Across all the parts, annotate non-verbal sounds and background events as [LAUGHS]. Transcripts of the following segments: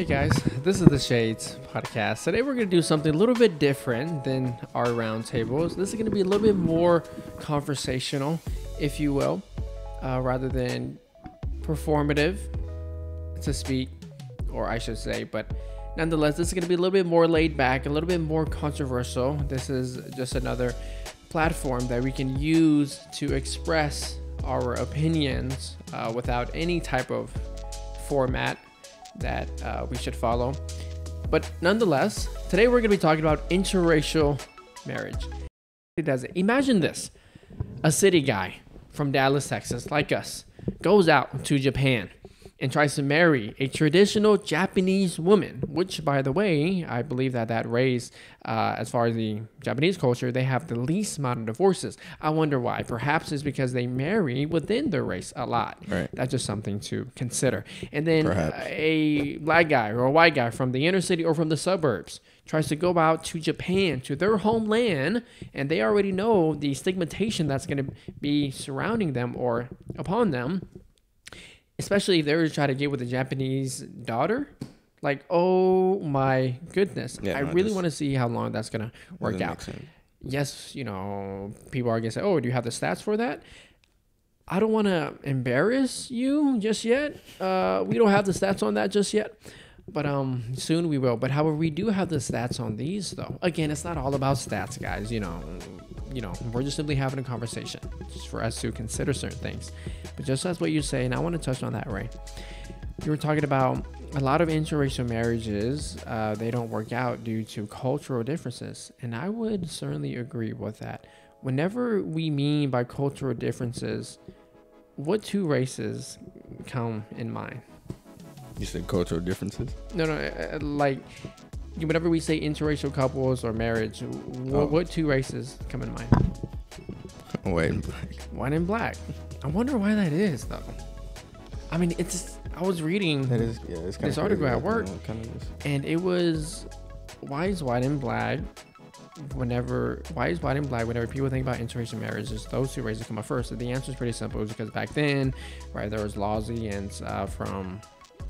Hey guys, this is the Shades podcast. Today we're going to do something a little bit different than our roundtables. This is going to be a little bit more conversational, if you will, uh, rather than performative to speak, or I should say. But nonetheless, this is going to be a little bit more laid back, a little bit more controversial. This is just another platform that we can use to express our opinions uh, without any type of format that uh, we should follow. But nonetheless, today we're going to be talking about interracial marriage. It does. Imagine this a city guy from Dallas, Texas, like us, goes out to Japan and tries to marry a traditional Japanese woman, which, by the way, I believe that that race, uh, as far as the Japanese culture, they have the least amount of divorces. I wonder why. Perhaps it's because they marry within their race a lot. Right. That's just something to consider. And then uh, a black guy or a white guy from the inner city or from the suburbs tries to go out to Japan, to their homeland, and they already know the stigmatization that's going to be surrounding them or upon them especially if they were to try to get with a Japanese daughter. Like, oh my goodness. Yeah, I no, really want to see how long that's going to work out. Yes, you know, people are going to say, oh, do you have the stats for that? I don't want to embarrass you just yet. Uh, we don't have the stats on that just yet. But um, soon we will. But however, we do have the stats on these, though. Again, it's not all about stats, guys. You know, you know, we're just simply having a conversation, just for us to consider certain things. But just as what you say, and I want to touch on that, Ray. You were talking about a lot of interracial marriages. Uh, they don't work out due to cultural differences, and I would certainly agree with that. Whenever we mean by cultural differences, what two races come in mind? You said cultural differences. No, no, uh, like whenever we say interracial couples or marriage, what, Oh. what two races come in mind? White and black. White and black. I wonder why that is, though. I mean, it's. I was reading, That is, yeah, it's kind This article at work. Kind of and it was why is white and black. Whenever why is white and black? Whenever people think about interracial marriages, those two races come up first. The answer is pretty simple. Because back then, right, there was laws against uh, from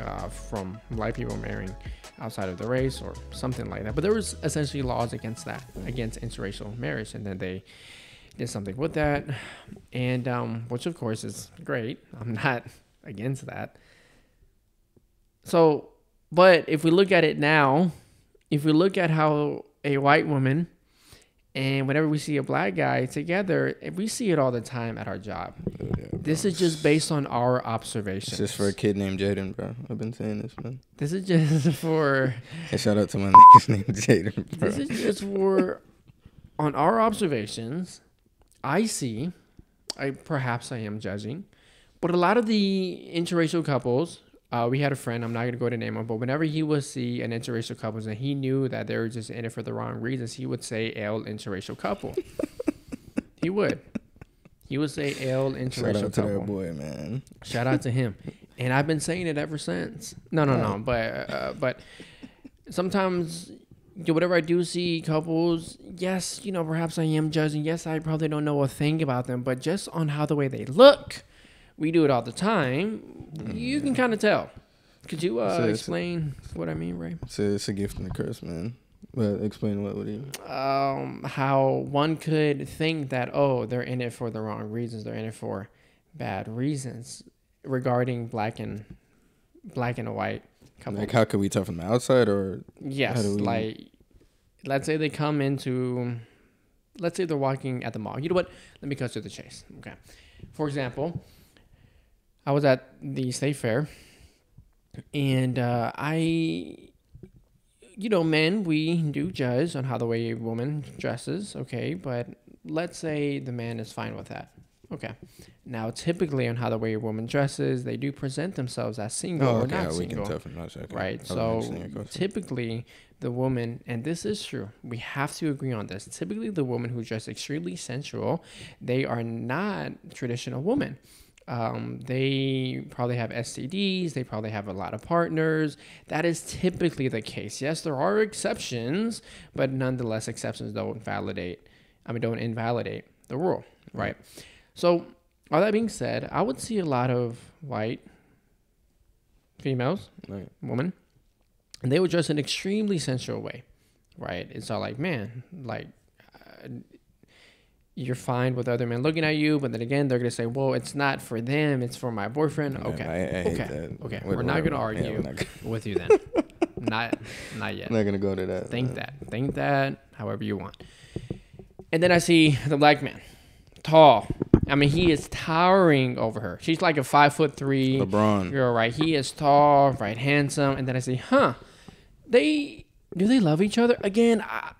uh, from white people marrying outside of the race or something like that. But there was essentially laws against that, against interracial marriage, and then they did something with that, and um, which of course is great. [LAUGHS] I'm not against that. So, but if we look at it now, if we look at how a white woman and whenever we see a black guy together, we see it all the time at our job. yeah. This is just based on our observations. just for a kid named Jaden, bro. I've been saying this, man. This is just [LAUGHS] for Hey, shout out to my [LAUGHS] niggas named Jaden, bro. this is just for on our observations. I see, I perhaps I am judging, but a lot of the interracial couples. Uh, we had a friend. I'm not gonna go to name him, but whenever he would see an interracial couple and he knew that they were just in it for the wrong reasons, he would say "L interracial couple." [LAUGHS] he would. He would say "L Shout interracial out to couple." that boy, man. Shout out to him. And I've been saying it ever since. No, no, no. But uh, but sometimes whatever I do see couples, yes, you know, perhaps I am judging. Yes, I probably don't know a thing about them, but just on how the way they look, we do it all the time. You can kind of tell. Could you uh, So explain what I mean, Ray? It's a, it's a gift and a curse, man. But explain what would you? um, how one could think that oh they're in it for the wrong reasons they're in it for bad reasons regarding black and black and white couples. Like, how could we tell from the outside, or yes we- like let's say they come into let's say they're walking at the mall you know what let me cut to the chase okay for example i was at the state fair and uh, i you know, men, we do judge on how the way a woman dresses, okay, but let's say the man is fine with that. Okay. Now, typically on how the way a woman dresses, they do present themselves as single oh, or okay, not we single. can tell from outside. okay. Right. So understanding your question. typically, the woman, and this is true, we have to agree on this. Typically, the woman who dress extremely sensual, they are not traditional women. Um, they probably have STDs. They probably have a lot of partners. That is typically the case. Yes, there are exceptions, but nonetheless, exceptions don't validate. I mean, don't invalidate the rule, right? So, all that being said, I would see a lot of white females Right. woman and they would dress in an extremely sensual way, right? It's all like, man, like. Uh, you're fine with other men looking at you, but then again, they're gonna say, "Well, it's not for them; it's for my boyfriend." Yeah, Okay, I- I okay, okay. What- We're not gonna. Yeah, argue we're not gonna- [LAUGHS] with you then. not, not yet. I'm not gonna go to that. Think man. that. Think that. However you want. And then I see the black man, tall. I mean, he is towering over her. She's like a five foot three LeBron. girl, right? He is tall, right, handsome. And then I say, huh? They do they love each other? Again, I,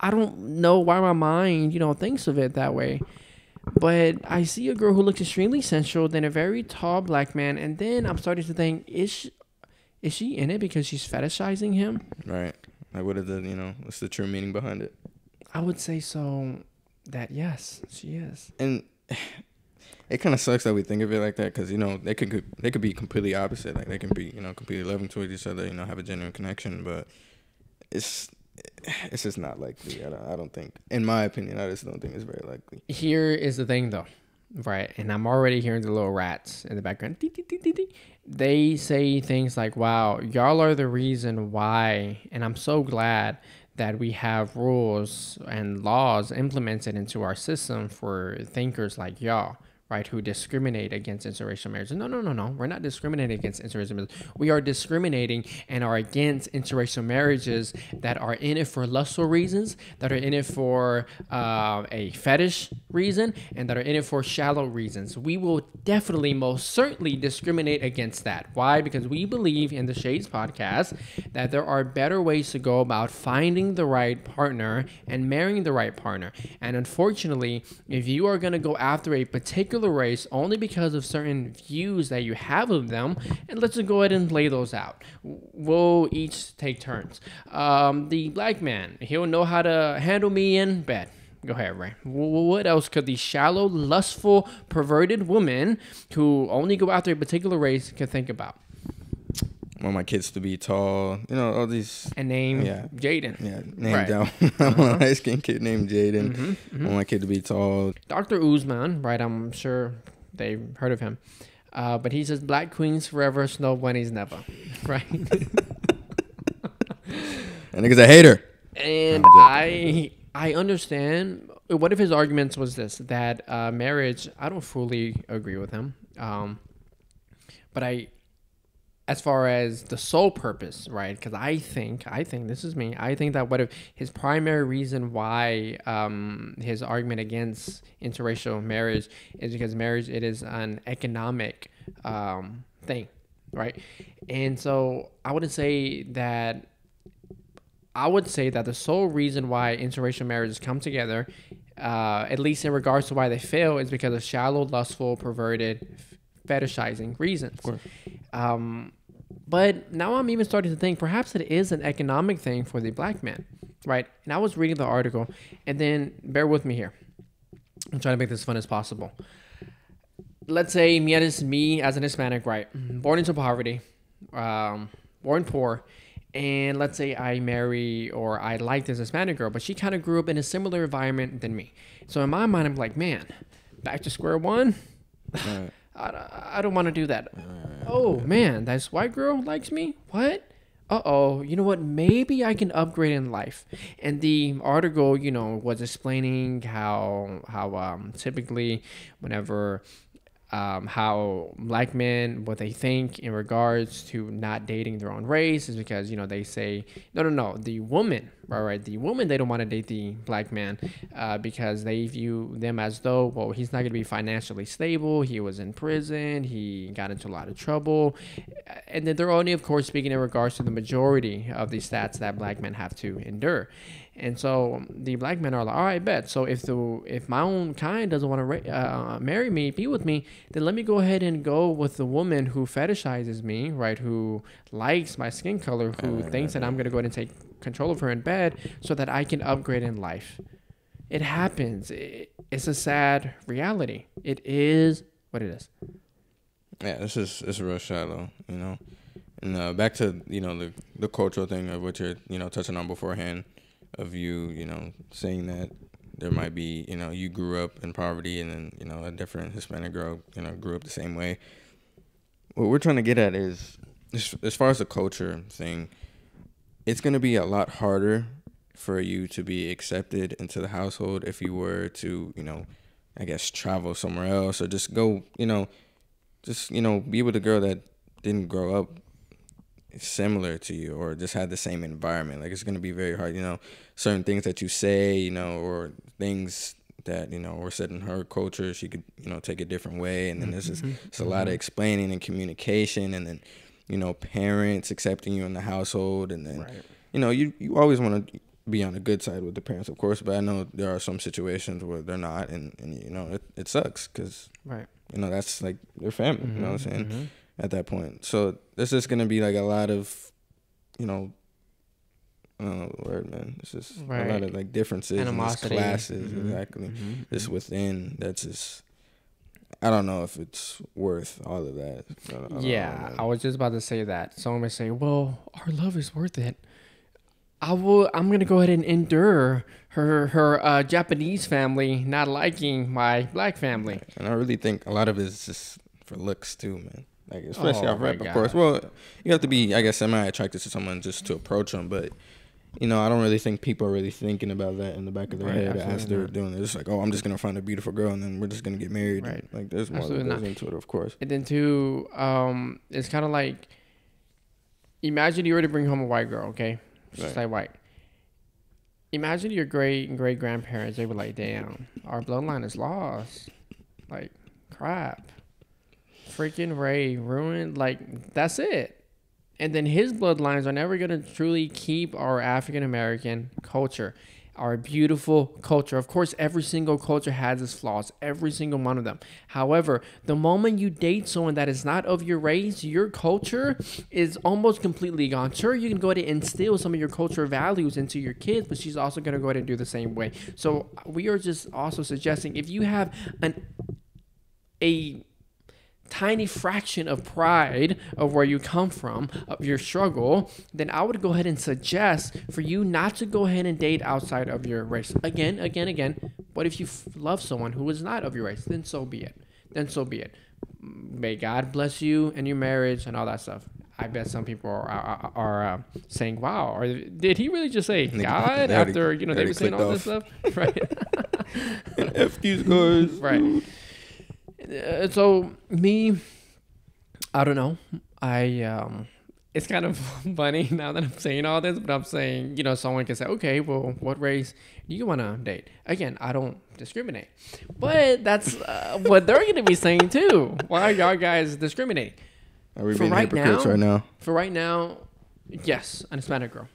I don't know why my mind, you know, thinks of it that way. But I see a girl who looks extremely sensual, then a very tall black man, and then I'm starting to think, is she, is she in it because she's fetishizing him? Right. Like, what is the you know? What's the true meaning behind it? I would say so. That yes, she is. And [SIGHS] it kind of sucks that we think of it like that because you know they could they could be completely opposite. Like they can be you know completely loving towards each other. You know, have a genuine connection, but it's it's just not likely. I don't, I don't think, in my opinion, I just don't think it's very likely. Here is the thing, though, right? And I'm already hearing the little rats in the background. They say things like, "Wow, y'all are the reason why," and I'm so glad that we have rules and laws implemented into our system for thinkers like y'all. Right, who discriminate against interracial marriages? No, no, no, no. We're not discriminating against interracial marriages. We are discriminating and are against interracial marriages that are in it for lustful reasons, that are in it for uh, a fetish reason, and that are in it for shallow reasons. We will definitely, most certainly, discriminate against that. Why? Because we believe in the Shades podcast that there are better ways to go about finding the right partner and marrying the right partner. And unfortunately, if you are going to go after a particular race only because of certain views that you have of them, and let's just go ahead and lay those out. We'll each take turns. Um, the black man, he'll know how to handle me in bed. Go ahead, Ray. Wh- wh- What else could the shallow, lustful, perverted woman who only go after a particular race can think about? I want my kids to be tall. You know, all these. And name Yeah. Jaden. Yeah, name Right. down. I want a light skinned kid named Jaden. Mm-hmm, I want my kid to be tall. Dr. Uzman, right? I'm sure they've heard of him. Uh, but he says, Black Queens forever, Snow Bunnies never. [LAUGHS] Right? [LAUGHS] That nigga's a hater. and I'm joking. I I understand. One of his arguments was this that uh, marriage, I don't fully agree with him. Um, but I, as far as the sole purpose, right? Because I think, I think this is me. I think that what if his primary reason why um, his argument against interracial marriage is because marriage it is an economic um, thing, right? And so I wouldn't say that I would say that the sole reason why interracial marriages come together, uh, at least in regards to why they fail, is because of shallow, lustful, perverted, fetishizing reasons. Um, but now I'm even starting to think perhaps it is an economic thing for the black man, right? And I was reading the article, and then bear with me here. I'm trying to make this fun as possible. Let's say me as me as an Hispanic, right? Born into poverty, um, born poor, and let's say I marry or I like this Hispanic girl, but she kind of grew up in a similar environment than me. So in my mind, I'm like, man, back to square one. Right. I, I don't want to do that. Oh man, this white girl likes me. What? Uh oh. You know what? Maybe I can upgrade in life. And the article, you know, was explaining how how um typically whenever um, how black men what they think in regards to not dating their own race is because you know they say no no no the woman right right the woman they don't want to date the black man uh, because they view them as though well he's not going to be financially stable he was in prison he got into a lot of trouble. And then they're only of course speaking in regards to the majority of the stats that black men have to endure and so the black men are like, all right, bet. So if the if my own kind doesn't want to uh, marry me, be with me, then let me go ahead and go with the woman who fetishizes me, right? Who likes my skin color, who thinks that I'm gonna go ahead and take control of her in bed, so that I can upgrade in life. It happens. It, it's a sad reality. It is what it is. Yeah, this is it's real shallow, you know. And uh, back to you know the the cultural thing of what you're you know touching on beforehand, of you you know saying that there might be you know you grew up in poverty and then you know a different Hispanic girl you know grew up the same way. What we're trying to get at is as, far as the culture thing, it's gonna be a lot harder for you to be accepted into the household if you were to, you know, I guess travel somewhere else or just go, you know, just you know, be with a girl that didn't grow up similar to you or just had the same environment. Like it's gonna be very hard, you know, certain things that you say, you know, or things that you know or said in her culture, she could you know take a different way, and then there's just Mm-hmm. it's a lot of explaining and communication, and then you know parents accepting you in the household, and then Right. you know you you always want to be on the good side with the parents, of course, but I know there are some situations where they're not, and and you know it, it sucks because Right. you know that's like their family, you know what I'm saying Mhm. At that point. So this is gonna be like a lot of, you know, I don't know the word, man. It's just a lot of like differences in Animosity. classes, Mhm. exactly. Mhm. Just within that's just. I don't know if it's worth all of that. I don't- I don't Yeah. I was just about to say that. Someone may say, "Well, our love is worth it." I will. I'm gonna go ahead and endure her her uh, Japanese family not liking my black family. and I really think a lot of it is just for looks too, man. Like especially Oh off rap, of course. Well, you have to be, I guess, semi attracted to someone just to approach them, but. You know, I don't really think people are really thinking about that in the back of their Right, head as they're not. doing it. It's like, oh, I'm just gonna find a beautiful girl and then we're just gonna get married. Right. Like, there's more that goes into it, of course. And then two, um, it's kind of like, imagine you were to bring home a white girl, okay, just Right. like white. Imagine your great great grandparents. They were like, "Damn, our bloodline is lost. Like, crap. Freaking Ray ruined. Like, that's it." And then his bloodlines are never gonna truly keep our African American culture, our beautiful culture. Of course, every single culture has its flaws, every single one of them. However, the moment you date someone that is not of your race, your culture is almost completely gone. Sure, you can go ahead and instill some of your cultural values into your kids, but she's also gonna go ahead and do the same way. So we are just also suggesting if you have an a tiny fraction of pride of where you come from, of your struggle, then I would go ahead and suggest for you not to go ahead and date outside of your race. Again, again, again. But if you f- love someone who is not of your race, then so be it. Then so be it. May God bless you and your marriage and all that stuff. I bet some people are are, are uh, saying, "Wow, or did he really just say God after you know they were saying all this stuff?" Right. F these guys. right. Uh, so me, I don't know. I um, it's kind of [LAUGHS] funny [LAUGHS] now that I'm saying all this, but I'm saying you know someone can say, okay, well, what race do you want to date? Again, I don't discriminate, but that's uh, what they're gonna be saying too. Why are y'all guys discriminating? Are we For being right hypocrites now- right now? For right now, yes, an Hispanic girl.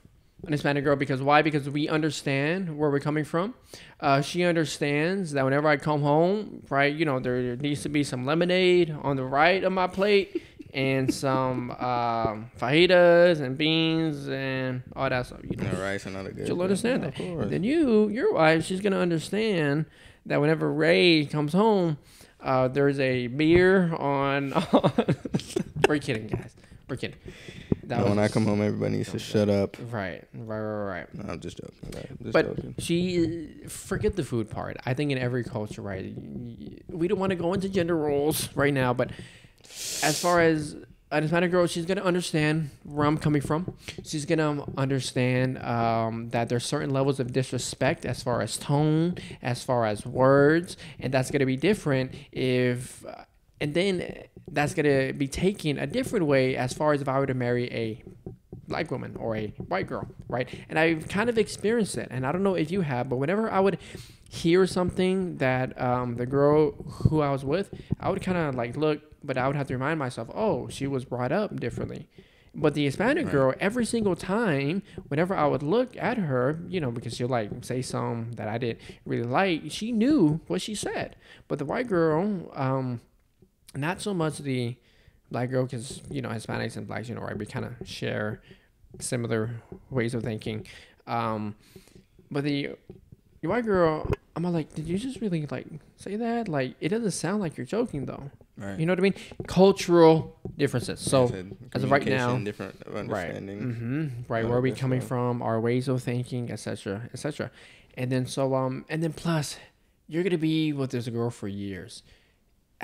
An Hispanic girl because why? Because we understand where we're coming from. Uh, she understands that whenever I come home, right, you know, there needs to be some lemonade on the right of my plate and some um, fajitas and beans and all that stuff. You know, No rice and all good. she'll understand Yeah, that. of course. Then you, your wife, she's gonna understand that whenever Ray comes home, uh, there's a beer on. [LAUGHS] we're kidding, guys. Kidding. That And when I come home, everybody needs to shut up. Right, right, right, right. No, I'm just joking. Right? I'm just But joking. she forget the food part. I think in every culture, right? We don't want to go into gender roles right now, but as far as an Hispanic girl, she's gonna understand where I'm coming from. She's gonna understand um, that there's certain levels of disrespect as far as tone, as far as words, and that's gonna be different if. Uh, and then that's gonna be taken a different way as far as if I were to marry a black woman or a white girl, right? And I've kind of experienced it, and I don't know if you have, but whenever I would hear something that um, the girl who I was with, I would kind of like look, but I would have to remind myself, oh, she was brought up differently. But the Hispanic Right. girl, every single time, whenever I would look at her, you know, because she'll like say something that I didn't really like, she knew what she said. But the white girl, um, not so much the black girl, because you know Hispanics and blacks, you know, right? We kind of share similar ways of thinking. Um, but the white girl, I'm like, did you just really like say that? Like, it doesn't sound like you're joking though. Right. You know what I mean? Cultural differences. So. Said as of right now- different Right. Mm-hmm. Right. Where are we coming from? Our ways of thinking, etc., etc. And then so um, and then plus, you're gonna be with this girl for years.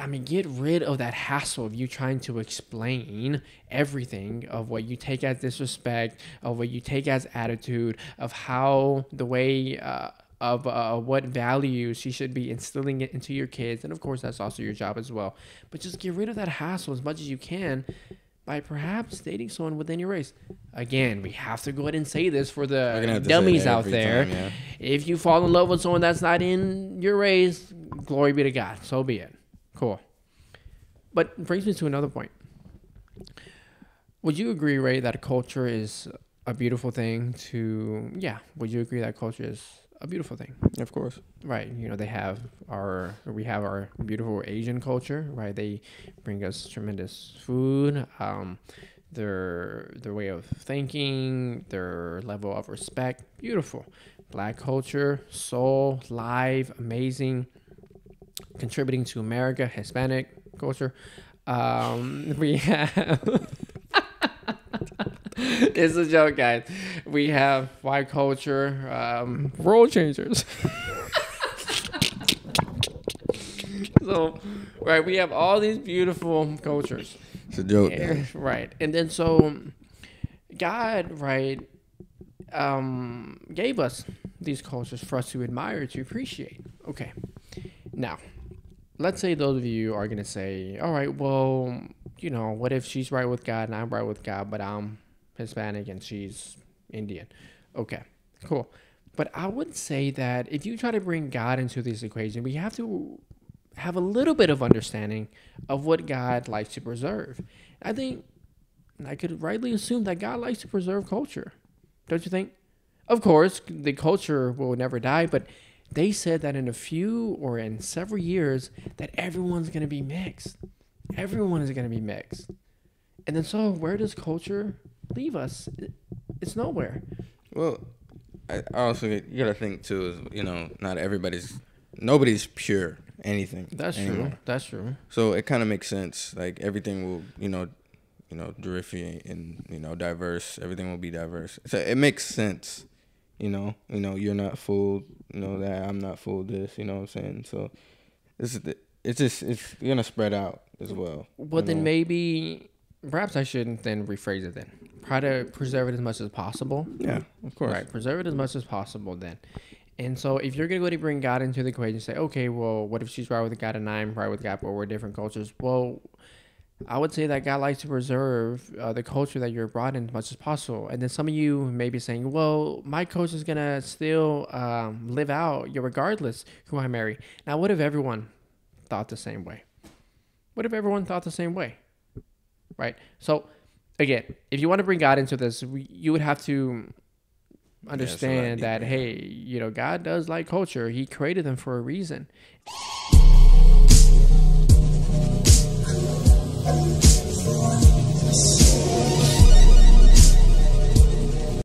I mean, get rid of that hassle of you trying to explain everything of what you take as disrespect, of what you take as attitude, of how the way uh, of uh, what values you should be instilling it into your kids, and of course that's also your job as well. But just get rid of that hassle as much as you can by perhaps dating someone within your race. Again, we have to go ahead and say this for the dummies out there. Time, yeah. If you fall in love with someone that's not in your race, glory be to God. So be it. Cool. But brings me to another point. Would you agree, Ray, that culture is a beautiful thing to yeah, would you agree that culture is a beautiful thing. Of course. Right. You know, they have our we have our beautiful Asian culture, right? They bring us tremendous food. Um, their their way of thinking, their level of respect, beautiful. Black culture, soul, live, amazing, contributing to America, Hispanic culture. Um, [LAUGHS] we have [LAUGHS] it's a joke, guys. We have white culture, um, world changers. [LAUGHS] so, right, we have all these beautiful cultures. It's a joke, yeah, right? And then so, God, right, um, gave us these cultures for us to admire, to appreciate. Okay, now, let's say those of you are gonna say, all right, well, you know, what if she's right with God and I'm right with God, but I'm Hispanic and she's Indian. Okay, cool. But I would say that if you try to bring God into this equation, we have to have a little bit of understanding of what God likes to preserve. I think I could rightly assume that God likes to preserve culture. Don't you think? Of course, the culture will never die, but they said that in a few or in several years that everyone's going to be mixed. Everyone is going to be mixed. And then so where does culture leave us. It's nowhere. Well, I also you gotta think too. Is you know not everybody's nobody's pure anything. That's anymore. true. That's true. So it kind of makes sense. Like everything will you know you know differentiate and you know diverse. Everything will be diverse. So it makes sense. You know, you know, you're not fooled. You know that I'm not fooled. This, you know what I'm saying. So, the, it's just it's gonna spread out as well. Well, then know? maybe perhaps I shouldn't then rephrase it then try to preserve it as much as possible. Yeah, of course. Right, preserve it as much as possible then. And so if you're gonna go to bring God into the equation, say, okay, well, what if she's right with God and I'm right with God, but we're different cultures? Well, I would say that God likes to preserve uh, the culture that you're brought in as much as possible. And then some of you may be saying, well, my culture is gonna still um, live out, regardless who I marry. Now, what if everyone thought the same way? What if everyone thought the same way? Right. So again, if you want to bring God into this, we, you would have to understand yeah, so that, that hey, you know, God does like culture. He created them for a reason. Thank you.